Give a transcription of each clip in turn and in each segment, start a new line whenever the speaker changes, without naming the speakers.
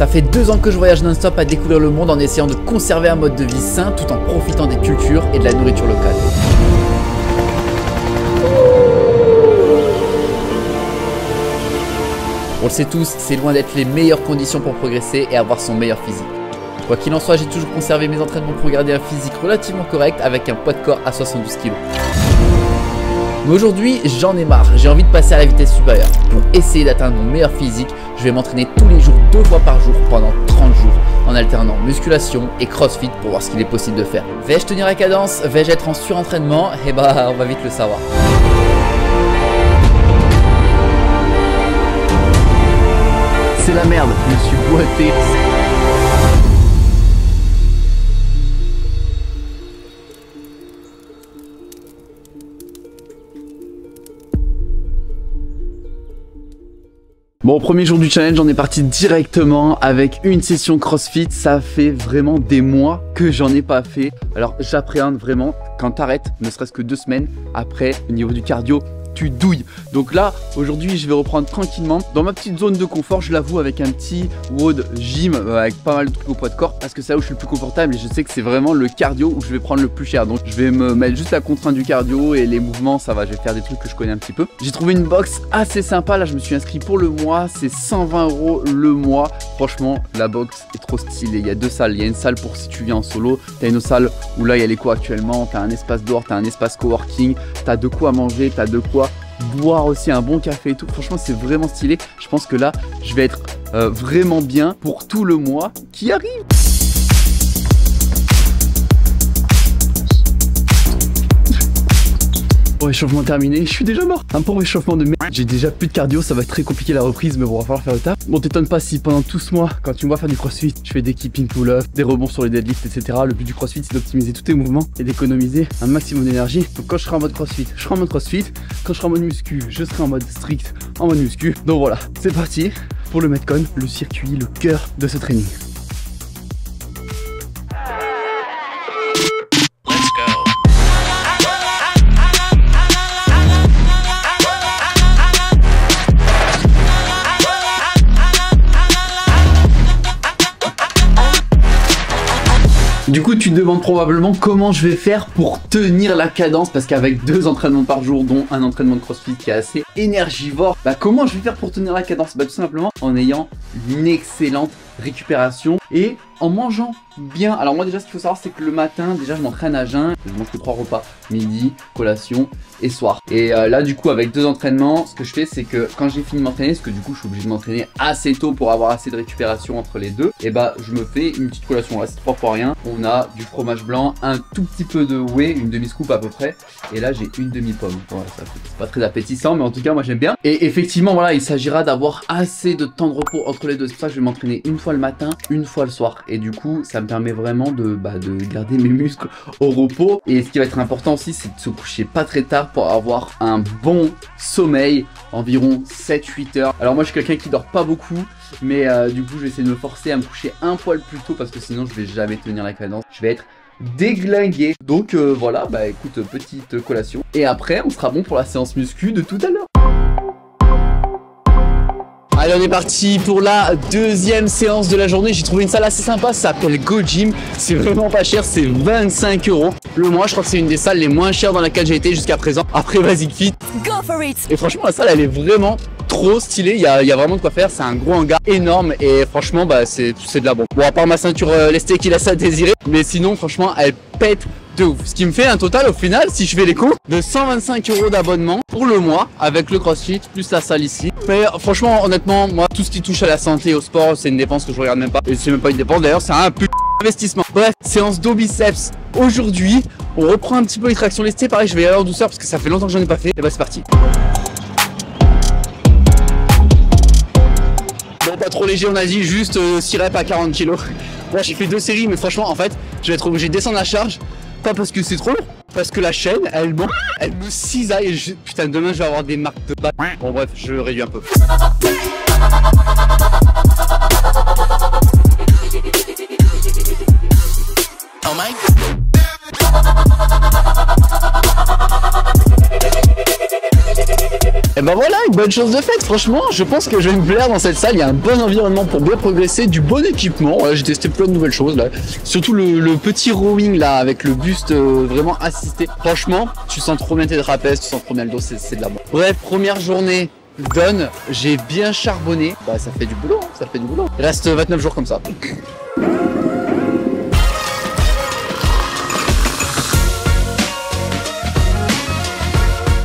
Ça fait deux ans que je voyage non-stop à découvrir le monde en essayant de conserver un mode de vie sain tout en profitant des cultures et de la nourriture locale. On le sait tous, c'est loin d'être les meilleures conditions pour progresser et avoir son meilleur physique. Quoi qu'il en soit, j'ai toujours conservé mes entraînements pour garder un physique relativement correct avec un poids de corps à 72 kg. Aujourd'hui, j'en ai marre, j'ai envie de passer à la vitesse supérieure. Pour essayer d'atteindre mon meilleur physique, je vais m'entraîner tous les jours, deux fois par jour, pendant 30 jours, en alternant musculation et crossfit pour voir ce qu'il est possible de faire. Vais-je tenir la cadence? Vais-je être en surentraînement? Eh bah, on va vite le savoir. C'est la merde, je me suis boité. Bon, premier jour du challenge, on est parti directement avec une session CrossFit. Ça fait vraiment des mois que j'en ai pas fait. Alors, j'appréhende vraiment quand t'arrêtes, ne serait-ce que deux semaines après, au niveau du cardio, tu douilles. Donc là, aujourd'hui, je vais reprendre tranquillement dans ma petite zone de confort, je l'avoue, avec un petit WOD gym euh, avec pas mal de trucs au poids de corps parce que c'est là où je suis le plus confortable et je sais que c'est vraiment le cardio où je vais prendre le plus cher. Donc je vais me mettre juste la contrainte du cardio et les mouvements, ça va, je vais faire des trucs que je connais un petit peu. J'ai trouvé une box assez sympa, là je me suis inscrit pour le mois, c'est 120 euros le mois. Franchement, la box est trop stylée. Il y a deux salles, il y a une salle pour si tu viens en solo, t'as une salle où là il y a cours actuellement, t'as un espace dehors, t'as un espace coworking, t'as de quoi manger, t'as de quoi boire aussi un bon café et tout. Franchement, c'est vraiment stylé. Je pense que là, je vais être euh, vraiment bien pour tout le mois qui arrive. Bon réchauffement terminé, je suis déjà mort. Un bon réchauffement de merde. J'ai déjà plus de cardio, ça va être très compliqué la reprise Mais bon, on va falloir faire le taf. Bon t'étonne pas si pendant tout ce mois, quand tu me vois faire du crossfit Je fais des keeping pull-up, des rebonds sur les deadlifts, etc Le but du crossfit c'est d'optimiser tous tes mouvements Et d'économiser un maximum d'énergie. Donc quand je serai en mode crossfit, je serai en mode crossfit. Quand je serai en mode muscu, je serai en mode strict En mode muscu. Donc voilà, c'est parti pour le Metcon, le circuit, le cœur de ce training Du coup, tu te demandes probablement comment je vais faire pour tenir la cadence parce qu'avec deux entraînements par jour, dont un entraînement de crossfit qui est assez énergivore, bah comment je vais faire pour tenir la cadence? Bah tout simplement en ayant une excellente récupération et en mangeant bien. Alors moi déjà ce qu'il faut savoir c'est que le matin déjà je m'entraîne à jeun, je mange que trois repas, midi, collation et soir. Et euh, là du coup avec deux entraînements, ce que je fais c'est que quand j'ai fini de m'entraîner, parce que du coup je suis obligé de m'entraîner assez tôt pour avoir assez de récupération entre les deux, et bah je me fais une petite collation. Là c'est trois fois rien. On a du fromage blanc, un tout petit peu de whey, une demi-scoop à peu près. Et là j'ai une demi-pomme. Voilà, ça c'est pas très appétissant mais en tout cas moi j'aime bien. Et effectivement voilà il s'agira d'avoir assez de temps de repos entre les deux. C'est pour ça que je vais m'entraîner une fois le matin, une fois le soir. Et du coup ça me permet vraiment de, bah, de garder mes muscles au repos. Et ce qui va être important aussi, c'est de se coucher pas très tard pour avoir un bon sommeil, environ 7-8 heures. Alors moi je suis quelqu'un qui dort pas beaucoup, mais euh, du coup je vais essayer de me forcer à me coucher un poil plus tôt parce que sinon je vais jamais tenir la cadence. Je vais être déglingué. Donc euh, voilà, bah écoute, petite collation. Et après, on sera bon pour la séance muscu de tout à l'heure. Allez on est parti pour la deuxième séance de la journée. J'ai trouvé une salle assez sympa, ça s'appelle Go Gym C'est vraiment pas cher, c'est 25 euros. Le mois, je crois que c'est une des salles les moins chères dans laquelle j'ai été jusqu'à présent. Après Basic Fit
Go for it.
Et franchement la salle elle est vraiment trop stylée, il y a, il y a vraiment de quoi faire, c'est un gros hangar énorme et franchement bah c'est de la bombe. Bon à part ma ceinture euh, lestée qui laisse à désirer, mais sinon franchement elle pète de ouf. Ce qui me fait un total au final, si je fais les comptes, de 125 euros d'abonnement pour le mois avec le crossfit plus la salle ici. Mais franchement honnêtement moi tout ce qui touche à la santé et au sport c'est une dépense que je regarde même pas. Et c'est même pas une dépense d'ailleurs c'est un putain investissement. Bref, séance d'eau biceps aujourd'hui. On reprend un petit peu les tractions lestées. Pareil, je vais y aller en douceur parce que ça fait longtemps que j'en ai pas fait. Et bah c'est parti. Bon, pas trop léger, on a dit juste 6 reps à 40 kg. Bon, j'ai fait deux séries, mais franchement, en fait, je vais être obligé de descendre la charge. Parce que c'est trop lourd, parce que la chaîne, elle, me, elle me cisaille. Je, putain, demain, je vais avoir des marques de batte. Bon, bref, je réduis un peu. Et ben voilà, une bonne chose de faite. Franchement, je pense que je vais me plaire dans cette salle. Il y a un bon environnement pour bien progresser, du bon équipement. J'ai testé plein de nouvelles choses là. Surtout le, petit rowing là avec le buste euh, vraiment assisté. Franchement, tu sens trop bien tes trapèzes, tu sens trop bien le dos, c'est de la mort. Bref, première journée donne, j'ai bien charbonné. Bah ça fait du boulot, hein, ça fait du boulot. Il reste 29 jours comme ça.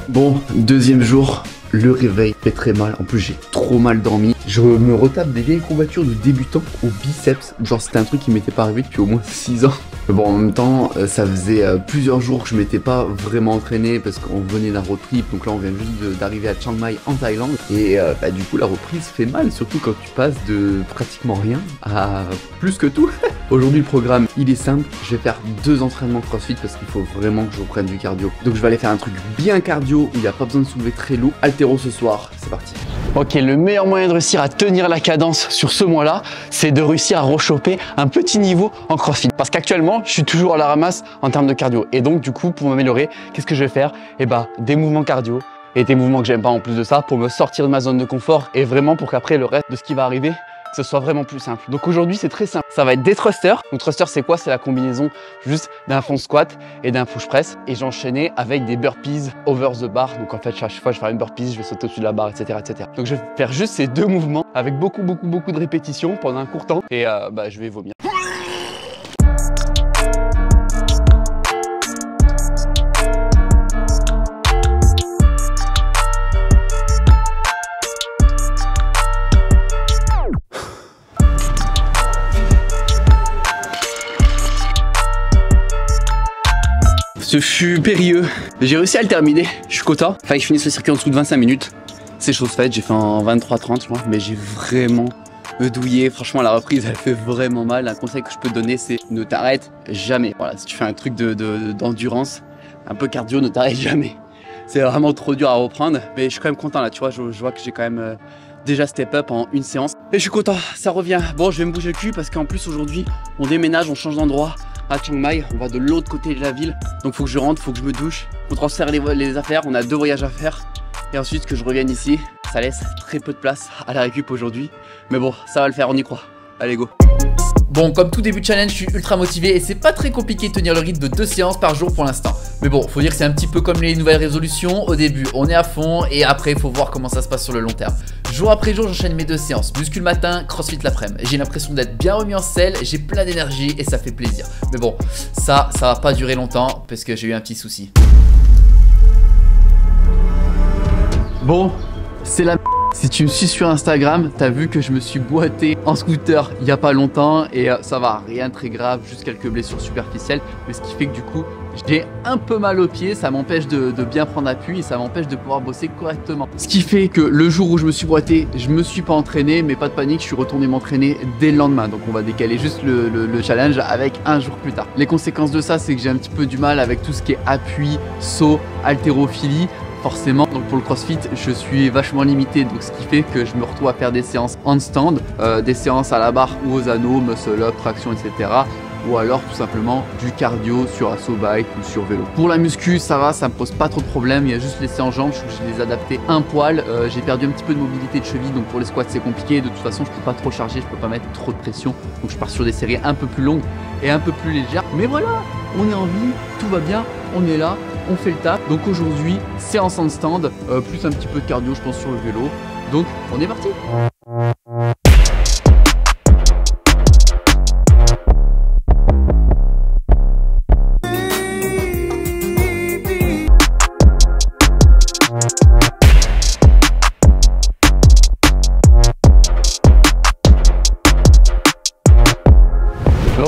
Bon, deuxième jour, le réveil fait très mal. En plus, j'ai trop mal dormi. Je me retape des vieilles courbatures de débutant au biceps. Genre, c'était un truc qui m'était pas arrivé depuis au moins 6 ans. Mais bon, en même temps, euh, ça faisait euh, plusieurs jours que je m'étais pas vraiment entraîné parce qu'on venait d'un road trip. Donc là, on vient juste d'arriver à Chiang Mai en Thaïlande. Et euh, bah, du coup, la reprise fait mal, surtout quand tu passes de pratiquement rien à plus que tout. Aujourd'hui, le programme, il est simple. Je vais faire deux entraînements crossfit parce qu'il faut vraiment que je reprenne du cardio. Donc, je vais aller faire un truc bien cardio où il n'y a pas besoin de soulever très lourd. Altéro ce soir, c'est parti. Ok, le meilleur moyen de réussir tenir la cadence sur ce mois-là, c'est de réussir à rechoper un petit niveau en crossfit. Parce qu'actuellement, je suis toujours à la ramasse en termes de cardio. Et donc, du coup, pour m'améliorer, qu'est-ce que je vais faire? Eh bah, des mouvements cardio et des mouvements que j'aime pas en plus de ça pour me sortir de ma zone de confort et vraiment pour qu'après le reste de ce qui va arriver, ce soit vraiment plus simple. Donc aujourd'hui, c'est très simple. Ça va être des thrusters. Donc thruster, c'est quoi? C'est la combinaison juste d'un front squat et d'un push press. Et j'enchaînais avec des burpees over the bar. Donc en fait, chaque fois, je fais une burpees, je vais sauter au-dessus de la barre, etc., etc. Donc je vais faire juste ces deux mouvements avec beaucoup, beaucoup, beaucoup de répétitions pendant un court temps. Et euh, bah, je vais vomir. Ce fut périlleux. J'ai réussi à le terminer. Je suis content. Enfin, je finisse le circuit en dessous de 25 minutes. C'est chose faite. J'ai fait en 23-30, je crois. Mais j'ai vraiment douillé. Franchement, la reprise, elle fait vraiment mal. Un conseil que je peux te donner, c'est ne t'arrête jamais. Voilà, si tu fais un truc d'endurance, de, un peu cardio, ne t'arrête jamais. C'est vraiment trop dur à reprendre. Mais je suis quand même content là, tu vois. Je, vois que j'ai quand même euh, déjà step up en une séance. Et je suis content, ça revient. Bon, je vais me bouger le cul parce qu'en plus aujourd'hui, on déménage, on change d'endroit à Chiang Mai. On va de l'autre côté de la ville. Donc faut que je rentre, faut que je me douche. Faut transférer les, affaires. On a deux voyages à faire. Et ensuite que je revienne ici. Ça laisse très peu de place à la récup aujourd'hui. Mais bon, ça va le faire, on y croit. Allez, go
Bon, comme tout début de challenge, je suis ultra motivé et c'est pas très compliqué de tenir le rythme de deux séances par jour pour l'instant. Mais bon, faut dire que c'est un petit peu comme les nouvelles résolutions. Au début, on est à fond et après, faut voir comment ça se passe sur le long terme. Jour après jour, j'enchaîne mes deux séances. Muscle le matin, crossfit l'après-midi. J'ai l'impression d'être bien remis en selle, j'ai plein d'énergie et ça fait plaisir. Mais bon, ça, ça va pas durer longtemps parce que j'ai eu un petit souci.
Bon, c'est la si tu me suis sur Instagram, t'as vu que je me suis boité en scooter il y a pas longtemps et euh, ça va, rien de très grave, juste quelques blessures superficielles, mais ce qui fait que du coup, j'ai un peu mal aux pieds, ça m'empêche de, bien prendre appui et ça m'empêche de pouvoir bosser correctement. Ce qui fait que le jour où je me suis boité, je me suis pas entraîné, mais pas de panique, je suis retourné m'entraîner dès le lendemain. Donc on va décaler juste le, le challenge avec un jour plus tard. Les conséquences de ça, c'est que j'ai un petit peu du mal avec tout ce qui est appui, saut, haltérophilie forcément. Donc pour le crossfit, je suis vachement limité. Donc ce qui fait que je me retrouve à faire des séances en stand, euh, des séances à la barre ou aux anneaux, muscle up, traction, etc ou alors tout simplement du cardio sur assaut bike ou sur vélo. Pour la muscu, ça va, ça me pose pas trop de problème, il y a juste les séances jambes, je les adapter un poil. Euh, j'ai perdu un petit peu de mobilité de cheville, donc pour les squats c'est compliqué. De toute façon, je peux pas trop charger, je peux pas mettre trop de pression, donc je pars sur des séries un peu plus longues et un peu plus légères. Mais voilà, on est en vie, tout va bien, on est là, on fait le taf. Donc aujourd'hui, séance en stand, euh, plus un petit peu de cardio, je pense, sur le vélo. Donc, on est parti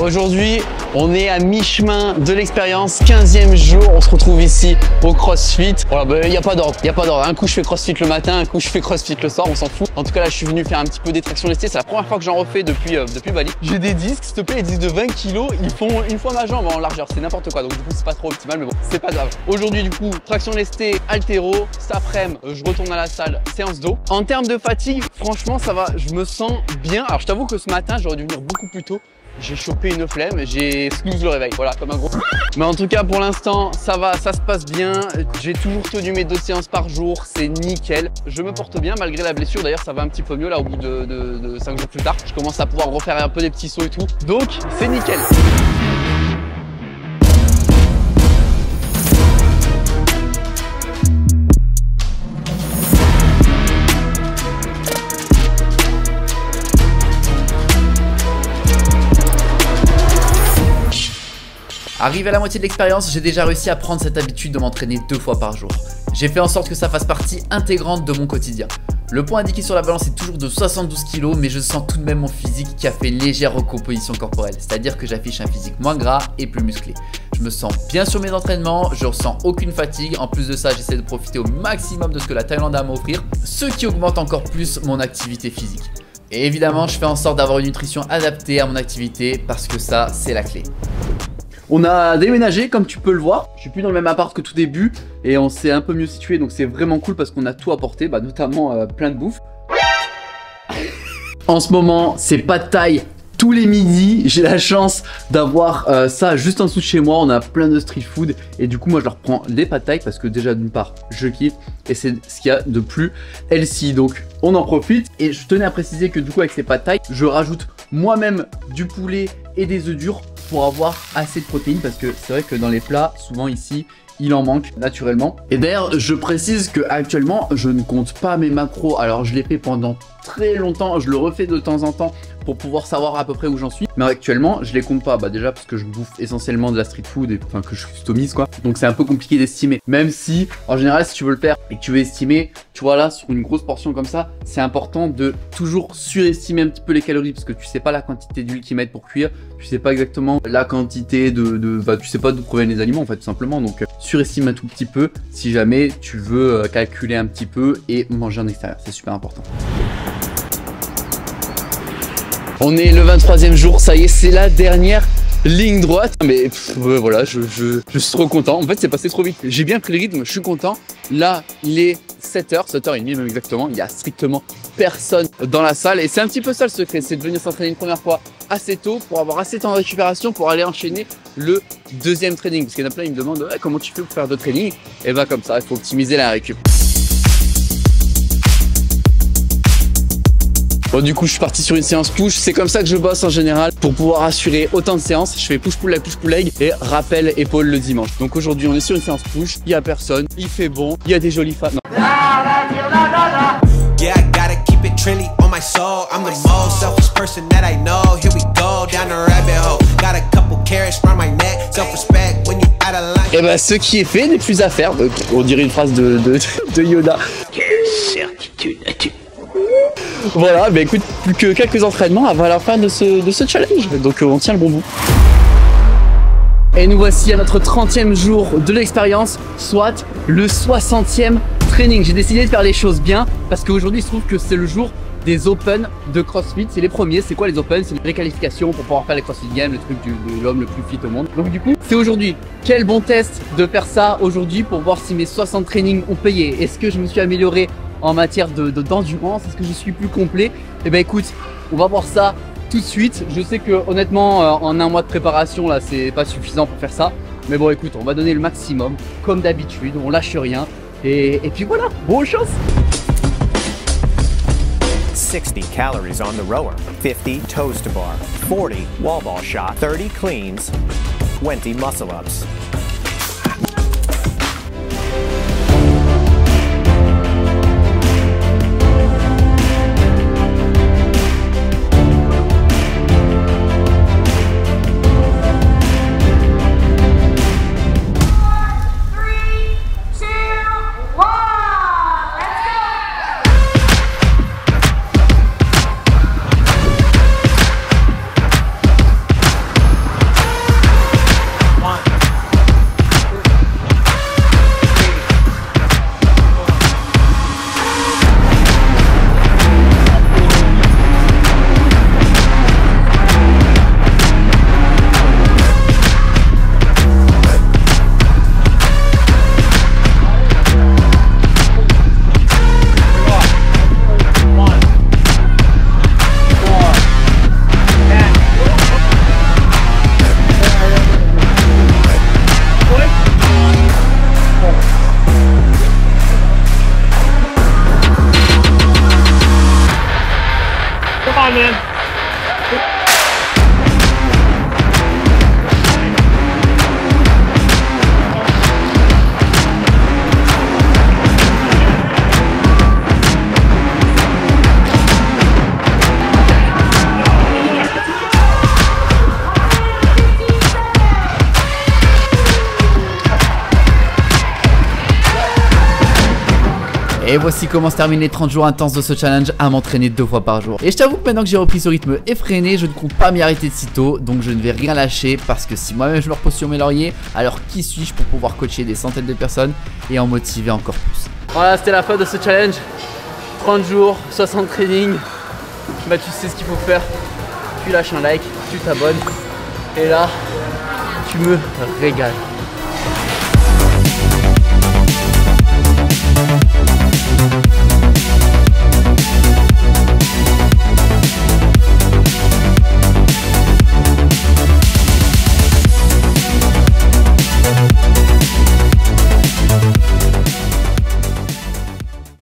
Aujourd'hui, on est à mi-chemin de l'expérience, 15e jour, on se retrouve ici au CrossFit. Voilà, il bah, n'y a pas d'ordre, il n'y a pas d'ordre. Un coup je fais CrossFit le matin, un coup je fais CrossFit le soir, on s'en fout. En tout cas là, je suis venu faire un petit peu des tractions c'est la première fois que j'en refais depuis, euh, depuis Bali. J'ai des disques, s'il te plaît, les disques de 20 kg, ils font une fois ma jambe en largeur, c'est n'importe quoi, donc du coup c'est pas trop optimal, mais bon, c'est pas grave. Aujourd'hui du coup, traction lestée, altéro, cet après-midi, je retourne à la salle, séance d'eau. En termes de fatigue, franchement ça va, je me sens bien. Alors je t'avoue que ce matin, j'aurais dû venir beaucoup plus tôt j'ai chopé une flemme, j'ai snooze le réveil. Voilà, comme un gros. Mais en tout cas, pour l'instant, ça va, ça se passe bien. J'ai toujours tenu mes deux séances par jour, c'est nickel. Je me porte bien malgré la blessure. D'ailleurs, ça va un petit peu mieux là au bout de, de, de 5 jours plus tard. Je commence à pouvoir refaire un peu des petits sauts et tout. Donc, c'est nickel.
Arrivé à la moitié de l'expérience, j'ai déjà réussi à prendre cette habitude de m'entraîner deux fois par jour. J'ai fait en sorte que ça fasse partie intégrante de mon quotidien. Le poids indiqué sur la balance est toujours de 72 kg, mais je sens tout de même mon physique qui a fait légère recomposition corporelle, c'est-à-dire que j'affiche un physique moins gras et plus musclé. Je me sens bien sur mes entraînements, je ressens aucune fatigue, en plus de ça j'essaie de profiter au maximum de ce que la Thaïlande a à m'offrir, ce qui augmente encore plus mon activité physique. Et évidemment je fais en sorte d'avoir une nutrition adaptée à mon activité parce que ça c'est la clé.
On a déménagé comme tu peux le voir. Je suis plus dans le même appart que tout début et on s'est un peu mieux situé donc c'est vraiment cool parce qu'on a tout apporté, bah, notamment euh, plein de bouffe. en ce moment, c'est pas de taille tous les midis. J'ai la chance d'avoir euh, ça juste en dessous de chez moi. On a plein de street food et du coup, moi je leur prends les pâtes taille parce que déjà d'une part, je kiffe et c'est ce qu'il y a de plus healthy. Donc on en profite et je tenais à préciser que du coup avec ces pâtes taille, je rajoute moi-même du poulet et des œufs durs pour avoir assez de protéines parce que c'est vrai que dans les plats, souvent ici, il en manque naturellement. Et d'ailleurs, je précise que actuellement, je ne compte pas mes macros. Alors, je l'ai fait pendant très longtemps, je le refais de temps en temps pour pouvoir savoir à peu près où j'en suis. Mais actuellement, je les compte pas. Bah déjà parce que je bouffe essentiellement de la street food et enfin que je customise quoi. Donc c'est un peu compliqué d'estimer. Même si en général si tu veux le faire et que tu veux estimer, tu vois là sur une grosse portion comme ça, c'est important de toujours surestimer un petit peu les calories parce que tu sais pas la quantité d'huile qu'ils mettent pour cuire, tu sais pas exactement la quantité de, de bah, tu sais pas d'où proviennent les aliments en fait tout simplement. Donc euh, surestime un tout petit peu si jamais tu veux euh, calculer un petit peu et manger en extérieur. C'est super important. On est le 23e jour, ça y est, c'est la dernière ligne droite. Mais voilà, je, suis trop content. En fait, c'est passé trop vite. J'ai bien pris le rythme, je suis content. Là, il est 7h, 7h30 même exactement. Il y a strictement personne dans la salle. Et c'est un petit peu ça le secret, c'est de venir s'entraîner une première fois assez tôt pour avoir assez de temps de récupération pour aller enchaîner le deuxième training. Parce qu'il y en a plein, ils me demandent comment tu fais pour faire deux trainings. Et bah comme ça, il faut optimiser la récup. Bon du coup je suis parti sur une séance push, c'est comme ça que je bosse en général pour pouvoir assurer autant de séances. Je fais push pull leg push pull leg et rappel épaule le dimanche. Donc aujourd'hui on est sur une séance push, il y a personne, il fait bon, il y a des jolies femmes. Et bah ce qui est fait n'est plus à faire. On dirait une phrase de, de, de Yoda. Quelle certitude as-tu voilà, bah écoute, plus que quelques entraînements avant la fin de ce, de ce challenge. Donc euh, on tient le bon bout. Et nous voici à notre 30e jour de l'expérience, soit le 60e training. J'ai décidé de faire les choses bien parce qu'aujourd'hui il se trouve que c'est le jour des Open de CrossFit. C'est les premiers. C'est quoi les Open? C'est les qualifications pour pouvoir faire les CrossFit Games, le truc de l'homme le plus fit au monde. Donc du coup, c'est aujourd'hui. Quel bon test de faire ça aujourd'hui pour voir si mes 60 trainings ont payé? Est-ce que je me suis amélioré en matière de d'endurance Est-ce que je suis plus complet? Et eh ben écoute, on va voir ça tout de suite. Je sais que honnêtement, euh, en un mois de préparation, là, c'est pas suffisant pour faire ça. Mais bon, écoute, on va donner le maximum, comme d'habitude, on lâche rien. Et, et puis voilà, bonne chance 60 calories on the rower, 50 toes to bar, 40 wall ball shot, 30 cleans, 20 muscle ups. Et voici comment se terminent les 30 jours intenses de ce challenge à m'entraîner deux fois par jour. Et je t'avoue que maintenant que j'ai repris ce rythme effréné, je ne compte pas m'y arrêter de sitôt, donc je ne vais rien lâcher parce que si moi-même je me repose sur mes lauriers, alors qui suis-je pour pouvoir coacher des centaines de personnes et en motiver encore plus?
Voilà, c'était la fin de ce challenge. 30 jours, 60 training. Bah tu sais ce qu'il faut faire. Tu lâches un like, tu t'abonnes. Et là, tu me régales.